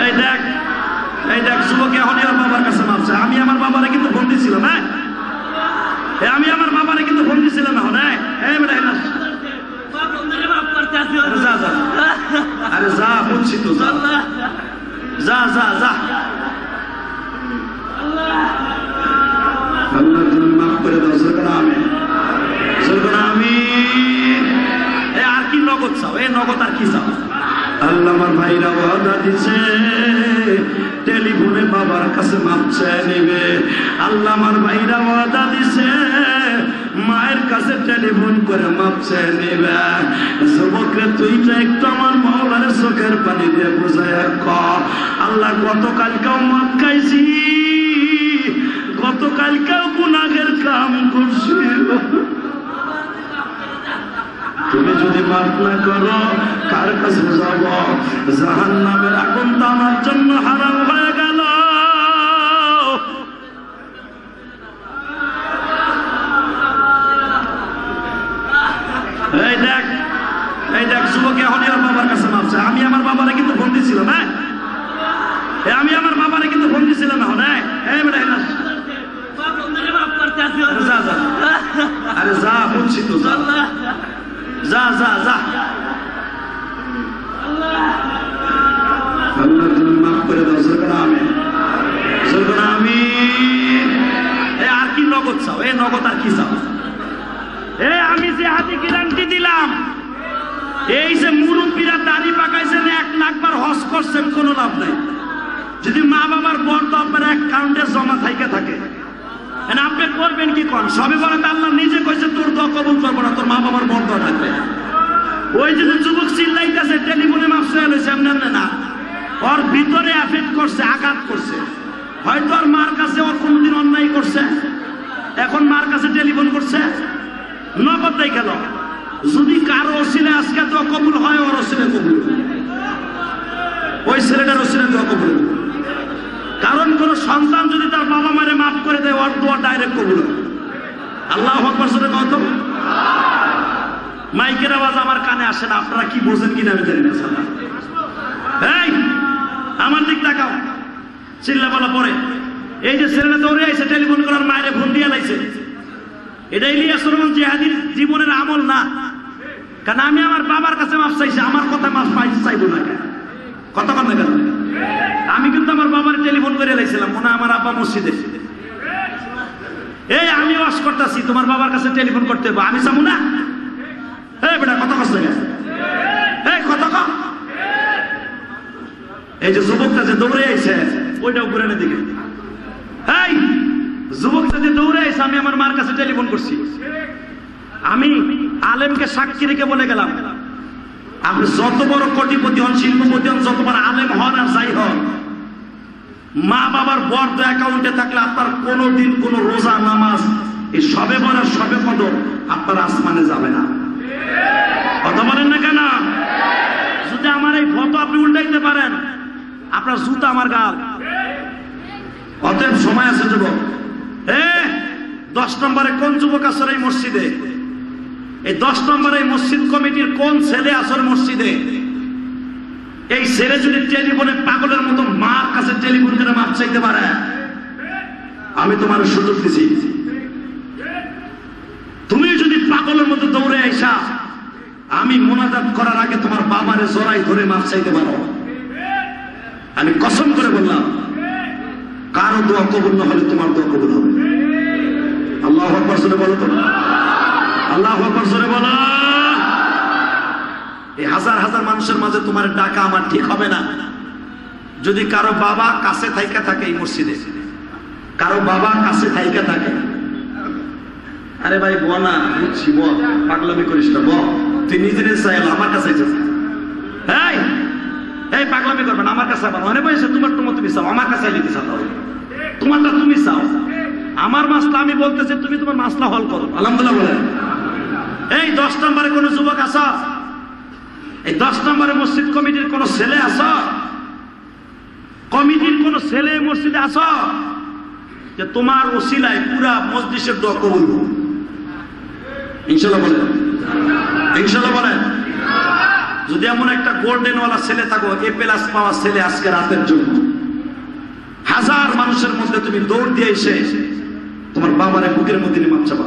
এই দেখ এই দেখ, যুবক এখনই ওর বাবার কাছে মাপছে আমি আমার বাবারে কিন্তু ফোন দিছিলাম হ্যাঁ? আমি আমার বাবারে কিন্তু ফোন দিছিলাম এখন হ্যাঁ? এই বেটা, এই না। আরে যা বুঝছি তো, যা। যা যা যা। আল্লাহ তুমি মাফ আমি সরকার আমি আর কি নগদ চাও? এ, নগদ আর কি চাও? আল্লাহ আমার ভাইরা ওয়াদা দিছে, টেলিফোনে বাবার কাছে মাপ চেয়ে নেবে। আল্লাহ আমার ভাইরা ওয়াদা দিছে, মায়ের কাছে টেলিফোন করে মাপ চেয়ে নেবে। যুবকরে তুই তো একটু আমার মৌলার চোখের পানি দিয়ে বুঝায় ক আল্লাহ, গতকালকেও মাপ খাইছি, গতকালকেও গুনাগের কাম করছি। তুমি যদি মাফ না করো কার কাছে যাব? জাহান নামের আগুন তো আমার জন্য হারাম হয়ে গেল। এই দেখ এই দেখ যুবক এখনই ওর বাবার কাছে মাপছে আমি আমার বাবারে কিন্তু ফোন হ্যাঁ? আমি আমার বাবারে কিন্তু ফোন দিছিলাম এখন হ্যাঁ? এই বেটা না। আরে যা যা। আরে যা বুঝছি তো যা। যা যা যা। আল্লাহ তুমি মাফ করে দাও সরকার আমি সরকার আমি আর কি নগদ চাও? এ, নগদ আর কি চাও? এ, আমি যে হাতে গ্যারান্টি দিলাম, এই যে মুরব্বীরা দাড়ি পাকাইছেন, এক লাখ বার হস করছেন, কোনো লাভ নাই। যদি মা বাবার বর তো আপনার অ্যাকাউন্টে জমা থাইকে থাকে। আপনি করবেন কি কন? সবে বলে তো আল্লাহ নিজে কইছে, তোর দোয়া কবুল করব না, তোর মা বাবার বর দোয়া থাকবে। ওই যে যুবক চিল্লাইতেছে, টেলিফোনে মাপসে হয়েছে এমনি না? ওর ভিতরে অ্যাফেক্ট করছে, আঘাত করছে। হয়তো আর মার কাছে ও কোনোদিন অন্যায় করছে। এখন মার কাছে টেলিফোন করছে। নগদ গেল যদি কারও অসিলে আজকে তো কবুল হয়, ওর অসিলে কবুল ওই ছেলেটার অসিলে দোয়া কবুল। কারণ কোন সন্তান যদি তার বাবা মারে মাফ করে দেয়, ওর দোয়া ডাইরেক্ট কবুল। আল্লাহ আকবর সাথে কত মাইকের আওয়াজ আমার কানে আসে না, আপনারা কি বোঝেন কিনা আমি জানি না সাল্লাহ। এই, আমার দিক তাকাও। চিল্লা বলা পরে। এই যে ছেলেটা দৌড়ে আইছে, টেলিফোন করার মায়ের ফোন দিয়ে লাইছে। এটা ইলিয়াস রহমান জিহাদির জীবনের আমল না। কারণ আমি আমার বাবার কাছে মাফ চাইছি, আমার কথা মাফ চাইব না কেন? কেন আমি কিন্তু আমার বাবার টেলিফোন করে লাইছিলাম, মনে আমার আব্বা মসজিদে। এই, আমি ওয়াশ করতেছি, তোমার বাবার কাছে টেলিফোন করতে হবে আমি চাবো না? এই বেটা কত কষ্ট এই কত এই যে যুবকটা যে দৌড়ে আইছে ওইটা উপরে দিকে। এই, যুবকটা যে দৌড়ে আইছে, আমি আমার মার কাছে টেলিফোন করছি। আমি আলেমকে সাক্ষী রেখে বলে গেলাম আপনি যত বড় কোটিপতি হন, শিল্পপতি হন, যত বড় আলেম হন আর যাই হন, মা বাবার বর্দ অ্যাকাউন্টে থাকলে আপনার কোনো দিন কোনো রোজা, নামাজ, এই সবে বলার সবে কদর আপনার আসমানে যাবে না। কথা বলেন না কেন? যদি আমার এই ফটো আপনি উল্টাইতে পারেন, আপনার জুতা আমার গাল। অতএব সময় আছে যুবক। এ, দশ নম্বরে কোন যুবক আসর এই মসজিদে? এই দশ নম্বরে মসজিদ কমিটির কোন ছেলে আসর মসজিদে? এই ছেলে যদি টেলিফোনে পাগলের মতো মার কাছে টেলিফোন করে মাপ চাইতে পারে? আমি তোমার সুযোগ দিছি। তুমি যদি পাগলের মতো দৌড়ে আইসা, আমি মোনাজাত করার আগে তোমার বাবারে জড়াই ধরে মাপ চাইতে পারো। আমি কসম করে বললাম, কারও দোয়া কবুল না হলে তোমার দোয়া কবুল হবে। আল্লাহ বলো তো। আল্লাহ জোরে বলো। এই হাজার হাজার মানুষের মাঝে তোমার ডাকা আমার ঠিক হবে না। যদি কারও বাবা কাছে থাইকা থাকে এই মসজিদে, কারও বাবা কাছে থাইকা থাকে, আরে ভাই ব না বুঝছি ব পাগলামি করিস না ব তুই নিজের চাইল, আমার কাছে। এই এই পাগলামি করবেন আমার কাছে আবার। অনেক বয়সে তোমার তোমার তুমি চাও আমার কাছে লিখে চাও তোমারটা তুমি চাও। আমার মাসলা আমি বলতেছি, তুমি তোমার মাসলা হল করো। আলহামদুলিল্লাহ বলে এই দশ নম্বরে কোন যুবক আসা এই দশ নম্বরে মসজিদ কমিটির কোন ছেলে আসা কমিটির কোন ছেলে মসজিদে আসা যে তোমার ওসিলায় পুরা মসজিদের দোয়া কবুল। ইনশাল্লাহ বলেন ইনশাল্লাহ বলেন যদি এমন একটা গোল্ডেন ওয়ালা ছেলে থাকো, এ প্লাস পাওয়া ছেলে আজকে রাতের জন্য। হাজার মানুষের মধ্যে তুমি দৌড় দিয়ে এসে তোমার বাবার বুকের মধ্যে নিমাপ চাপা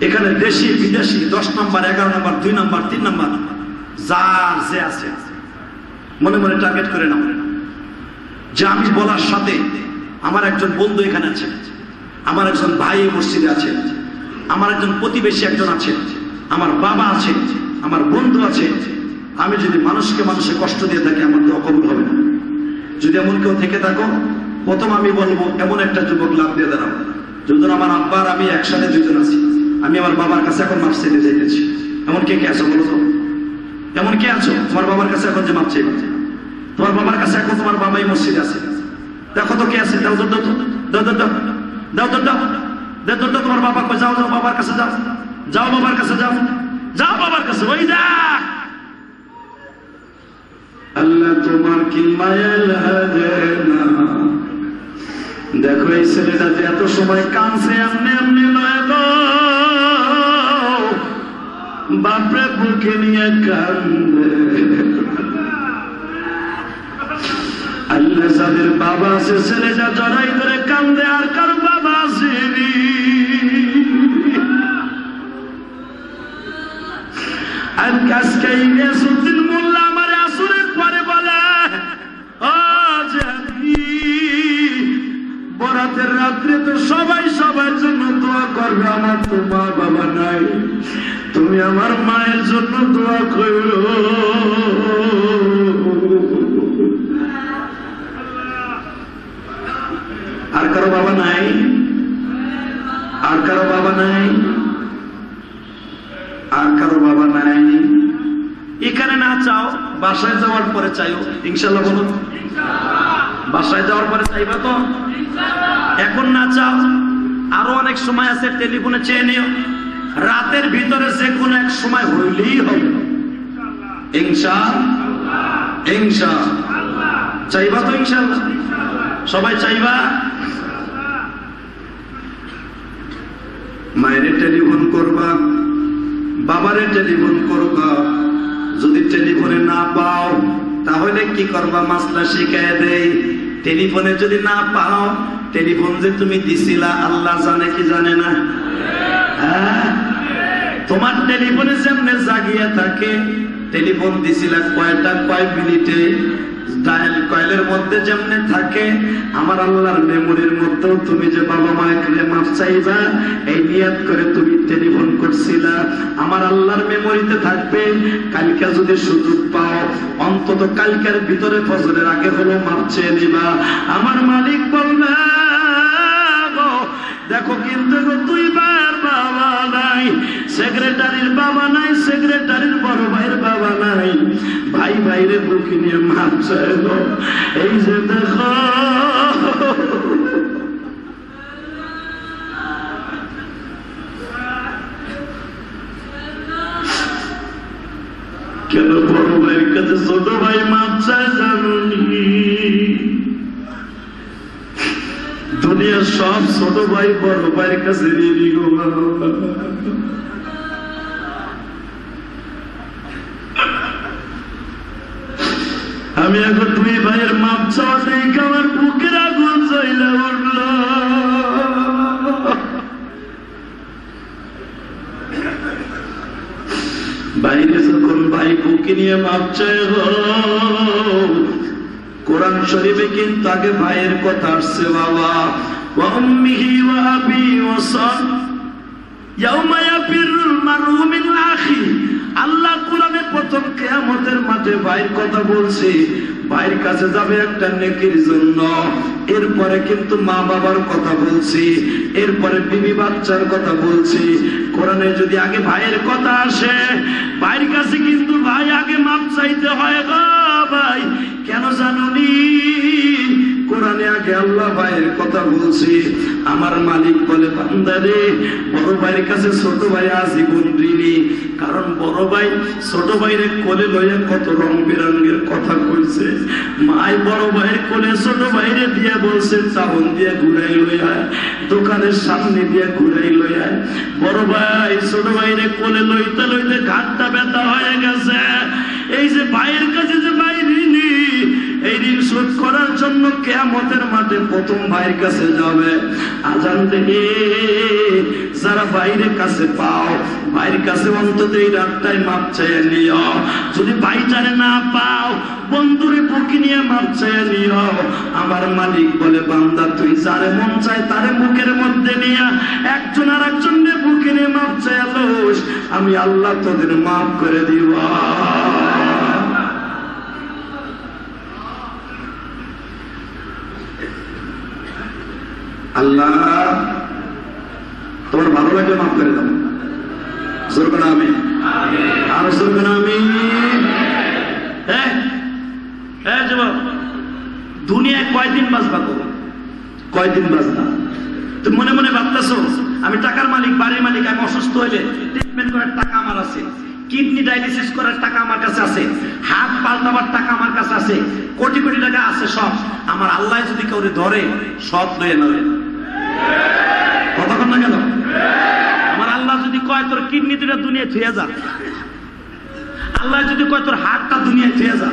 এখানে দেশি, বিদেশি, দশ নম্বর, এগারো নম্বর, দুই নম্বর, তিন নম্বর, যার যে আছে। মনে মনে টার্গেট করে নাও। যে আমি বলার সাথে আমার একজন বন্ধু এখানে আছে, আমার একজন ভাই মসজিদে আছে, আমার একজন প্রতিবেশী একজন আছে, আমার বাবা আছে, আমার বন্ধু আছে, আমি যদি মানুষকে মানুষে কষ্ট দিয়ে থাকি, আমার তো কবুল হবে না। যদি এমন কেউ থেকে থাকো, প্রথম আমি বলব, এমন একটা যুবক লাভ দিয়ে দাঁড়াবো যখন আমার আব্বার, আমি একসাথে দুজন আমি আমার বাবার কাছে এখন মাপ চাইতে যাইতেছি এমন কে কে আছো বলো তো এমন কে আছো তোমার বাবার কাছে এখন যে মাপ চাইবে তোমার বাবার কাছে এখন তোমার বাবাই মসজিদে আছে দেখো তো কে আছে দাও দাও দাও দাও দাও দাও দাও দাও দাও দাও তোমার বাবা যাও যাও বাবার কাছে যাও যাও বাবার কাছে যাও যাও বাবার কাছে ওই যা আল্লাহ তোমার কি মায়া লাগে না দেখো এই ছেলেটা যে এত সময় কানছে এমনি এমনি নয় বাপরে বুকে নিয়ে কান্দে। আল্লাহ যাদের বাবা আছে ছেলেটা জড়াই ধরে কান্দে আর বাবা নাই। তুমি আমার মায়ের জন্য দোয়া করো। আর কারও বাবা নাই? আর কারও বাবা নাই? আর কারও বাবা নাই? এখানে না চাও বাসায় যাওয়ার পরে চাইও। ইনশাল্লাহ বলো। বাসায় যাওয়ার পরে চাইবা তো? এখন না চাও আরও অনেক সময় আছে টেলিফোনে চেয়ে নিও। রাতের ভিতরে যে কোনো এক সময় হইলেই হবে। ইনশা ইনশা চাইবা তো ইনশাল্লাহ সবাই চাইবা? মায়ের টেলিফোন করবা, বাবারে টেলিফোন করবা। যদি টেলিফোনে না পাও, তাহলে কি করবা? মাসলা শিখায় দেই। টেলিফোনে যদি না পাও, টেলিফোন যে তুমি দিছিলা, আল্লাহ জানে কি জানে না? হ্যাঁ? তোমার টেলিফোনে যেমনে জাগিয়ে থাকে, টেলিফোন দিছিলা কয়টা, কয় মিনিটে? আমার তুমি টেলিফোন করছিলা। আমার থাকবে, কালকে যদি সুযোগ পাও, অন্তত কালকের ভিতরে ফজরের আগে হলো মাফ চেয়ে নিবা। আমার মালিক বলবে দেখো কিন্তু তুই বার বাবা নাই। সেক্রেটারির বাবা নাই, সেক্রেটারির বড় ভাইয়ের বাবা নাই। ভাই ভাইরে বুকে নিয়ে গো। এই যে দেখো। কেন বড় ভাইয়ের কাছে ছোট ভাই মাপ চায় জানি দুনিয়ার সব ছোট ভাই বড় ভাইয়ের কাছে। আমি এখন দুই ভাইয়ের মাপ চাওয়া দেখে আমার বুকের আগুন চাইলে উঠল বাইরে যখন ভাই বুকে নিয়ে মাপ গো, কোরআন শরীফে কিন্তু আগে ভাইয়ের কথা আসছে বাবা وأمه وأبي وصال يوم يفر المرء من أخيه আল্লাহ কোরআনে প্রথম কেয়ামতের মাঠে ভাইয়ের কথা বলছে ভাইয়ের কাছে যাবে একটা নেকির জন্য এরপরে কিন্তু মা বাবার কথা বলছি এরপরে বিবি বাচ্চার কথা বলছি কোরআনে যদি আগে ভাইয়ের কথা আসে ভাইয়ের কাছে কিন্তু ভাই আগে মাপ চাইতে হয় গো ভাই কেন ভাইয়ের কথা বলছি। আমার মালিক বলে, বান্দারে, বড় ভাইয়ের কাছে ছোট ভাই আজীবন ঋণী কারণ বড় ভাই ছোট ভাইরে কোলে লইয়া কত রং বেরঙ্গের কথা কইছে। মাই বড় ভাইয়ের কোলে ছোট ভাইরে দিয়া বলছে চাবন দিয়া ঘুরাই লইয়া দোকানের সামনে দিয়া ঘুরাই লইয়া বড় ভাই ছোট ভাইরে কোলে লইতে লইতে ঘাটটা ব্যথা হয়ে গেছে। এই যে ভাইয়ের কাছে যে ভাই ঋণী এই ঋণ শোধ করার জন্য কেয়ামতের মাঠে প্রথম ভাইয়ের কাছে যাবে। আজান থেকে যারা বাইরের কাছে পাও, ভাইয়ের কাছে অন্তত এই রাতটাই মাপ চাইয়ে নিও। যদি ভাইটারে না পাও, বন্ধুরে বুকি নিয়ে মাপ চাইয়ে নিও। আমার মালিক বলে, বান্দা, তুই যারে মন চায় তারে বুকের মধ্যে নিয়ে একজন আর একজনের বুকে নিয়ে মাপ লোস। আমি আল্লাহ তোদের মাফ করে দিব। আল্লাহ, তোমার ভালো লাগলে মাফ করে দাও। জোর আমি আর জোর আমি দুনিয়ায় কয়দিন বাঁচবা গো? কয়দিন বাঁচবা? তুমি মনে মনে ভাবতেছো, আমি টাকার মালিক, বাড়ির মালিক, আমি অসুস্থ হইলে ট্রিটমেন্ট করার টাকা আমার আছে কিডনি ডায়ালিসিস করার টাকা আমার কাছে আছে, হাত পাল্টাবার টাকা আমার কাছে আছে, কোটি কোটি টাকা আছে সব। আমার আল্লাহ যদি কাউরে ধরে সব লয়ে নেবে কতক্ষণ না গেল আমার আল্লাহ যদি কয় তোর কিডনি দুটা দুনিয়া ছুঁয়ে যা। আল্লাহ যদি কয় তোর হাতটা দুনিয়া ছুঁয়ে যা।